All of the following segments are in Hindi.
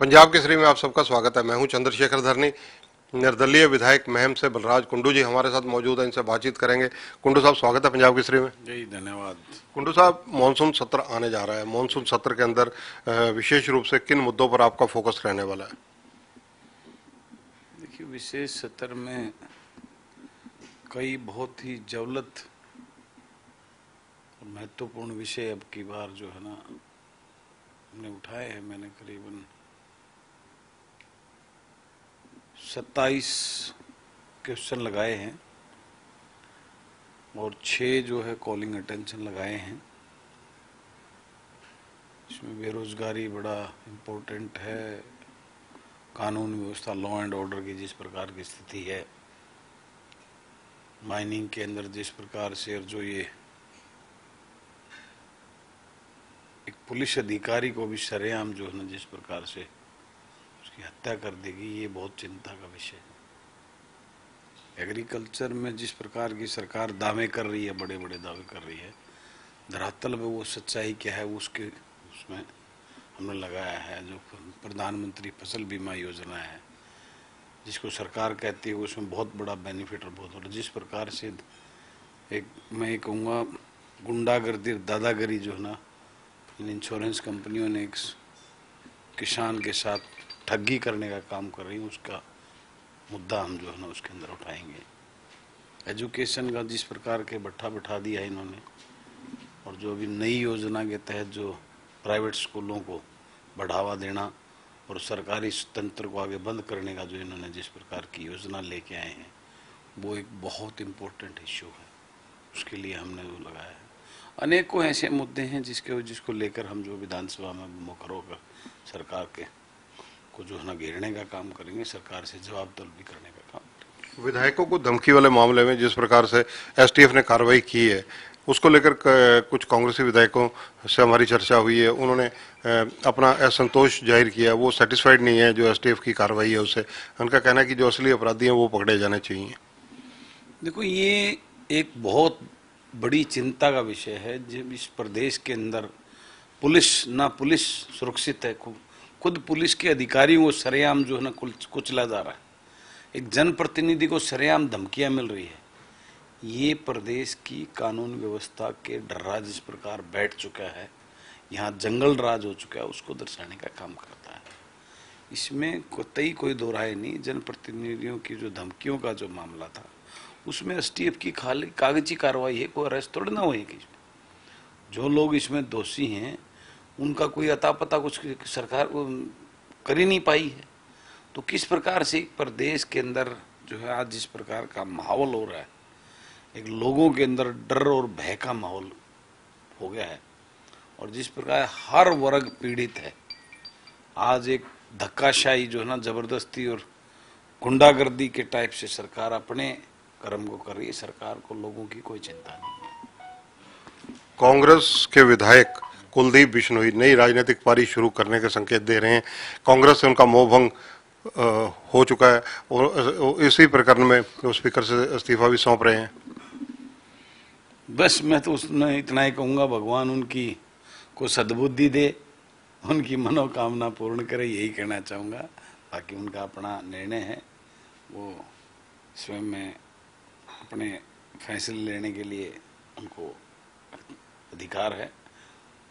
पंजाब केसरी में आप सबका स्वागत है। मैं हूँ चंद्रशेखर धरनी। निर्दलीय विधायक महम से बलराज कुंडू जी हमारे साथ मौजूद हैं। इनसे बातचीत करेंगे। कुंडू साहब स्वागत है पंजाब केसरी में। जी धन्यवाद। कुंडू साहब मानसून सत्र आने जा रहा है। मानसून सत्र के अंदर विशेष रूप से किन मुद्दों पर आपका फोकस रहने वाला है? देखिए विशेष सत्र में कई बहुत ही जवलत महत्वपूर्ण विषय अब की बार जो है ना हमने उठाए हैं। मैंने करीबन सत्ताईस क्वेश्चन लगाए हैं और छः जो है कॉलिंग अटेंशन लगाए हैं। इसमें बेरोजगारी बड़ा इम्पोर्टेंट है। कानून व्यवस्था लॉ एंड ऑर्डर की जिस प्रकार की स्थिति है। माइनिंग के अंदर जिस प्रकार से और जो ये एक पुलिस अधिकारी को भी सरेआम जो है ना जिस प्रकार से उसकी हत्या कर देगी, ये बहुत चिंता का विषय है। एग्रीकल्चर में जिस प्रकार की सरकार दावे कर रही है बड़े बड़े दावे कर रही है, धरातल में वो सच्चाई क्या है, उसके, उसमें हमने लगाया है जो प्रधानमंत्री फ़सल बीमा योजना है, जिसको सरकार कहती है, उसमें बहुत बड़ा बेनिफिट और बहुत बड़ा, जिस प्रकार से एक, मैं ये कहूँगा, गुंडागर्दी दादागिरी जो है ना, इन इंश्योरेंस कंपनियों ने एक किसान के साथ ठगी करने का काम कर रही है, उसका मुद्दा हम जो है ना उसके अंदर उठाएँगे। एजुकेशन का जिस प्रकार के भट्ठा बैठा दिया है इन्होंने, और जो अभी नई योजना के तहत जो प्राइवेट स्कूलों को बढ़ावा देना और सरकारी तंत्र को आगे बंद करने का जो इन्होंने जिस प्रकार की योजना लेके आए हैं, वो एक बहुत इम्पोर्टेंट इश्यू है। उसके लिए हमने वो लगाया है। अनेकों ऐसे मुद्दे हैं जिसके, जिसको लेकर हम जो विधानसभा में मुखर होकर सरकार के को जो है ना घेरने का काम करेंगे सरकार से जवाब तलब भी करने का काम करेंगे। विधायकों को धमकी वाले मामले में जिस प्रकार से एसटीएफ ने कार्रवाई की है उसको लेकर कुछ कांग्रेसी विधायकों से हमारी चर्चा हुई है। उन्होंने अपना असंतोष ज़ाहिर किया। वो सेटिस्फाइड नहीं है जो एसटीएफ की कार्रवाई है उससे उनका कहना है कि जो असली अपराधी हैं वो पकड़े जाने चाहिए। देखो ये एक बहुत बड़ी चिंता का विषय है। जब इस प्रदेश के अंदर पुलिस ना पुलिस सुरक्षित है खुद पुलिस के अधिकारियों को सरेआम जो है ना कुचला जा रहा है। एक जनप्रतिनिधि को सरेआम धमकियाँ मिल रही है। ये प्रदेश की कानून व्यवस्था के डर्रा जिस प्रकार बैठ चुका है, यहाँ जंगल राज हो चुका है, उसको दर्शाने का काम करता है। इसमें कोई कोई दो राय नहीं, जनप्रतिनिधियों की जो धमकियों का जो मामला था, उसमें एसटीएफ की खाली कागज़ी कार्रवाई है, कोई अरेस्ट थोड़ी ना होगी जो लोग इसमें दोषी हैं उनका कोई अता पता कुछ सरकार कर ही नहीं पाई है। तो किस प्रकार से एक प्रदेश के अंदर जो है आज जिस प्रकार का माहौल हो रहा है, एक लोगों के अंदर डर और भय का माहौल हो गया है और जिस प्रकार हर वर्ग पीड़ित है, आज एक धक्काशाही जो है ना ज़बरदस्ती और गुंडागर्दी के टाइप से सरकार अपने कर्म को कर रही है, सरकार को लोगों की कोई चिंता नहीं कांग्रेस के विधायक कुलदीप बिश्नोई नई राजनीतिक पारी शुरू करने के संकेत दे रहे हैं। कांग्रेस से उनका मोहभंग हो चुका है और इसी प्रकरण में वो स्पीकर से इस्तीफा भी सौंप रहे हैं। बस मैं तो उसमें इतना ही कहूँगा, भगवान उनकी को सद्बुद्धि दे, उनकी मनोकामना पूर्ण करे, यही कहना चाहूँगा। बाकी उनका अपना निर्णय है, वो स्वयं में अपने फैसले लेने के लिए उनको अधिकार है।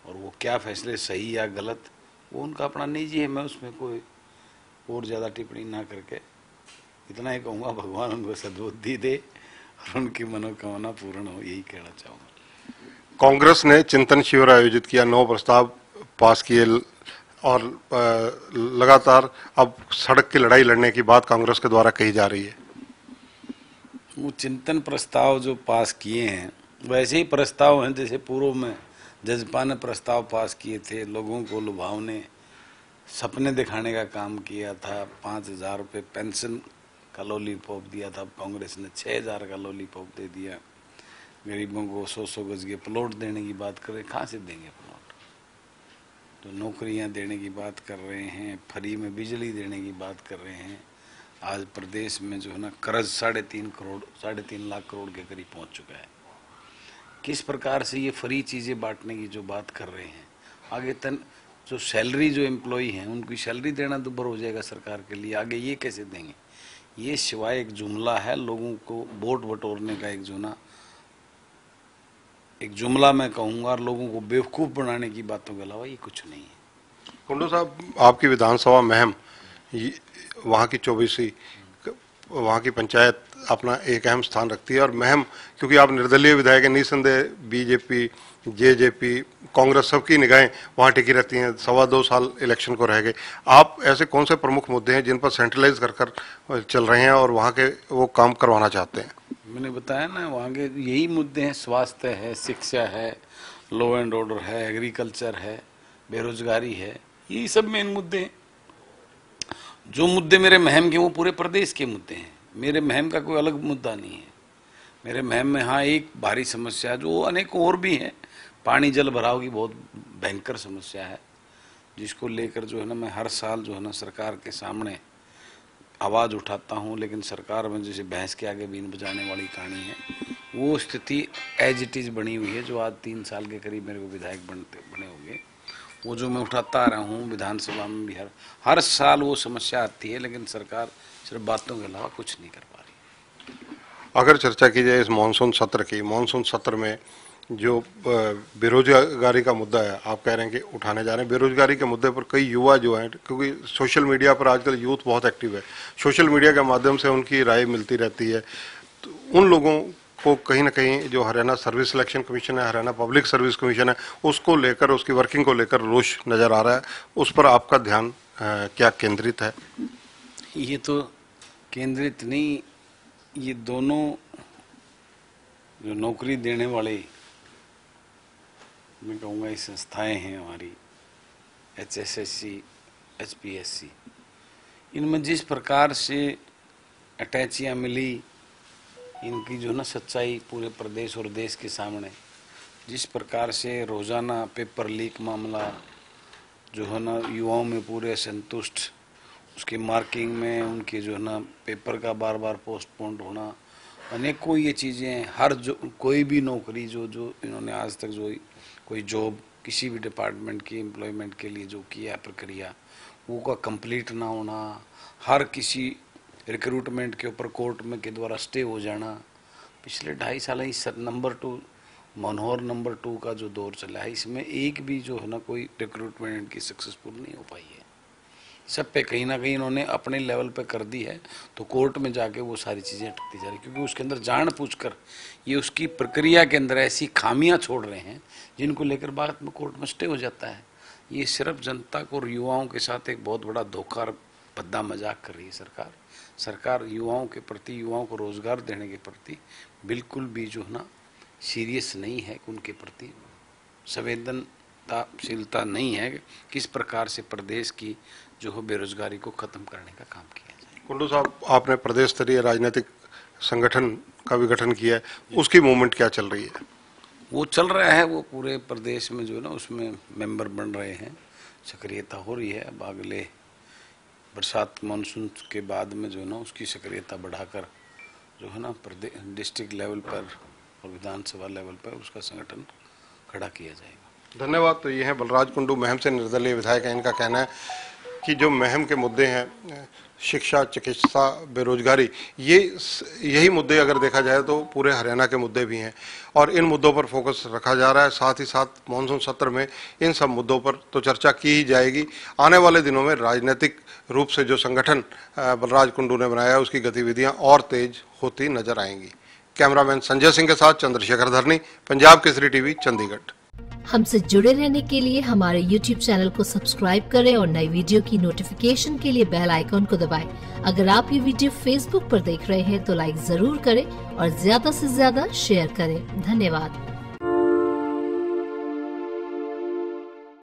और वो क्या फैसले सही या गलत वो उनका अपना निजी है मैं उसमें कोई और ज़्यादा टिप्पणी ना करके इतना ही कहूँगा भगवान उनको सद्बुद्धि दे और उनकी मनोकामना पूर्ण हो यही कहना चाहूँगा। कांग्रेस ने चिंतन शिविर आयोजित किया नौ प्रस्ताव पास किए और लगातार अब सड़क की लड़ाई लड़ने की बात कांग्रेस के द्वारा कही जा रही है। वो चिंतन प्रस्ताव जो पास किए हैं वैसे ही प्रस्ताव हैं जैसे पूर्व में जजपा ने प्रस्ताव पास किए थे, लोगों को लुभावने सपने दिखाने का काम किया था। पाँच हज़ार रुपये पेंशन का लॉलीपॉप दिया था। कांग्रेस ने छः हज़ार का लॉलीपॉप दे दिया। गरीबों को सौ सौ गज के प्लॉट देने की बात कर रहे कहाँ से देंगे प्लॉट तो नौकरियाँ देने की बात कर रहे हैं, फ्री में बिजली देने की बात कर रहे हैं। आज प्रदेश में जो है ना, कर्ज साढ़े तीन करोड़, साढ़े तीन लाख करोड़ के करीब पहुँच चुका है। किस प्रकार से ये फ्री चीज़ें बांटने की जो बात कर रहे हैं? आगे तन, जो सैलरी जो एम्प्लॉई हैं, उनकी सैलरी देना दुबर हो जाएगा सरकार के लिए। आगे ये कैसे देंगे? ये सिवाय एक जुमला है, लोगों को वोट बटोरने का एक जुना। एक जुमला मैं कहूँगा और लोगों को बेवकूफ़ बनाने की बातों के अलावा ये कुछ नहीं है। कुंडू साहब, आपकी विधानसभा महम वहाँ की चौबीसी वहाँ की पंचायत अपना एक अहम स्थान रखती है और महम, क्योंकि आप निर्दलीय विधायक हैं, निसंदेह बीजेपी, जेजेपी, कांग्रेस सबकी निगाहें वहाँ टिकी रहती हैं, सवा दो साल इलेक्शन को रह गए। आप ऐसे कौन से प्रमुख मुद्दे हैं जिन पर सेंट्रलाइज कर कर चल रहे हैं और वहाँ के वो काम करवाना चाहते हैं? मैंने बताया ना, वहाँ के यही मुद्दे हैं, स्वास्थ्य है, शिक्षा है लॉ एंड ऑर्डर है एग्रीकल्चर है, बेरोजगारी है, यही सब मेन मुद्दे हैं। जो मुद्दे मेरे महम के वो पूरे प्रदेश के मुद्दे हैं। मेरे महम का कोई अलग मुद्दा नहीं है। मेरे महम में हाँ एक भारी समस्या जो अनेक और भी हैं। पानी जल भराव की बहुत भयंकर समस्या है, जिसको लेकर जो है ना, मैं हर साल जो है ना, सरकार के सामने आवाज़ उठाता हूँ, लेकिन सरकार में जैसे भैंस के आगे बीन बजाने वाली कहानी है, वो स्थिति एज इट इज़ बनी हुई है, जो आज तीन साल के करीब मेरे को विधायक बनते, बने हुए वो जो मैं उठाता आ रहा हूँ विधानसभा में भी हर हर साल वो समस्या आती है, लेकिन सरकार सिर्फ़ बातों के अलावा कुछ नहीं कर पा रही। अगर चर्चा की जाए इस मानसून सत्र की, मानसून सत्र में जो बेरोजगारी का मुद्दा है, आप कह रहे हैं कि उठाने जा रहे हैं। बेरोजगारी के मुद्दे पर कई युवा जो हैं, क्योंकि सोशल मीडिया पर आजकल यूथ बहुत एक्टिव है। सोशल मीडिया के माध्यम से उनकी राय मिलती रहती है। तो उन लोगों को कहीं ना कहीं जो हरियाणा सर्विस सिलेक्शन कमीशन है, हरियाणा पब्लिक सर्विस कमीशन है, उसको लेकर, उसकी वर्किंग को लेकर रोष नज़र आ रहा है। उस पर आपका ध्यान क्या केंद्रित है? ये तो केंद्रित नहीं, ये दोनों जो नौकरी देने वाले, मैं कहूँगा ये संस्थाएँ हैं हमारी H S S C H P S C इनमें जिस प्रकार से अटैचियाँ मिली इनकी जो ना सच्चाई पूरे प्रदेश और देश के सामने, जिस प्रकार से रोज़ाना पेपर लीक मामला जो है ना युवाओं में पूरे संतुष्ट, उसके मार्किंग में उनके जो है ना पेपर का बार बार पोस्टपोन्ड होना, अनेकों ये चीज़ें, हर जो, कोई भी नौकरी जो जो इन्होंने आज तक जो कोई जॉब, किसी भी डिपार्टमेंट की एम्प्लॉयमेंट के लिए जो किया प्रक्रिया, वो का कंप्लीट ना होना, हर किसी रिक्रूटमेंट के ऊपर कोर्ट में के द्वारा स्टे हो जाना। पिछले ढाई साल ही number two Manohar number two का जो दौर चला है, इसमें एक भी जो है ना कोई रिक्रूटमेंट की सक्सेसफुल नहीं हो पाई है। सब पे कहीं ना कहीं इन्होंने अपने लेवल पे कर दी है तो कोर्ट में जाके वो सारी चीज़ें अटकती जा रही क्योंकि उसके अंदर जान पूछ कर ये उसकी प्रक्रिया के अंदर ऐसी खामियाँ छोड़ रहे हैं, जिनको लेकर बाद में कोर्ट में स्टे हो जाता है। ये सिर्फ़ जनता को और युवाओं के साथ एक बहुत बड़ा धोखा भद्दा मज़ाक कर रही है सरकार। सरकार युवाओं के प्रति युवाओं को रोज़गार देने के प्रति बिल्कुल भी जो है ना सीरियस नहीं है उनके प्रति। संवेदनताशीलता नहीं है किस प्रकार से प्रदेश की जो हो बेरोजगारी को खत्म करने का काम किया जाए। कुंडू साहब आपने प्रदेश स्तरीय राजनीतिक संगठन का भी गठन किया है उसकी मूवमेंट क्या चल रही है? वो चल रहा है वो पूरे प्रदेश में जो है ना उसमें मेंबर बन रहे हैं सक्रियता हो रही है। अब अगले बरसात मानसून के बाद में जो है ना, उसकी सक्रियता बढ़ाकर जो है ना प्रदेश डिस्ट्रिक्ट लेवल पर और विधानसभा लेवल पर उसका संगठन खड़ा किया जाएगा। धन्यवाद। तो ये है बलराज कुंडू, महम से निर्दलीय विधायक है। इनका कहना है कि जो महम के मुद्दे हैं, शिक्षा, चिकित्सा, बेरोजगारी, ये यही मुद्दे अगर देखा जाए तो पूरे हरियाणा के मुद्दे भी हैं और इन मुद्दों पर फोकस रखा जा रहा है। साथ ही साथ मानसून सत्र में इन सब मुद्दों पर तो चर्चा की ही जाएगी। आने वाले दिनों में राजनीतिक रूप से जो संगठन बलराज कुंडू ने बनाया उसकी गतिविधियाँ और तेज होती नज़र आएँगी। कैमरामैन संजय सिंह के साथ चंद्रशेखर धरनी, पंजाब केसरी टीवी, चंडीगढ़। हमसे जुड़े रहने के लिए हमारे YouTube चैनल को सब्सक्राइब करें और नई वीडियो की नोटिफिकेशन के लिए बेल आइकॉन को दबाएँ। अगर आप ये वीडियो Facebook पर देख रहे हैं तो लाइक ज़रूर करें और ज़्यादा से ज़्यादा शेयर करें। धन्यवाद।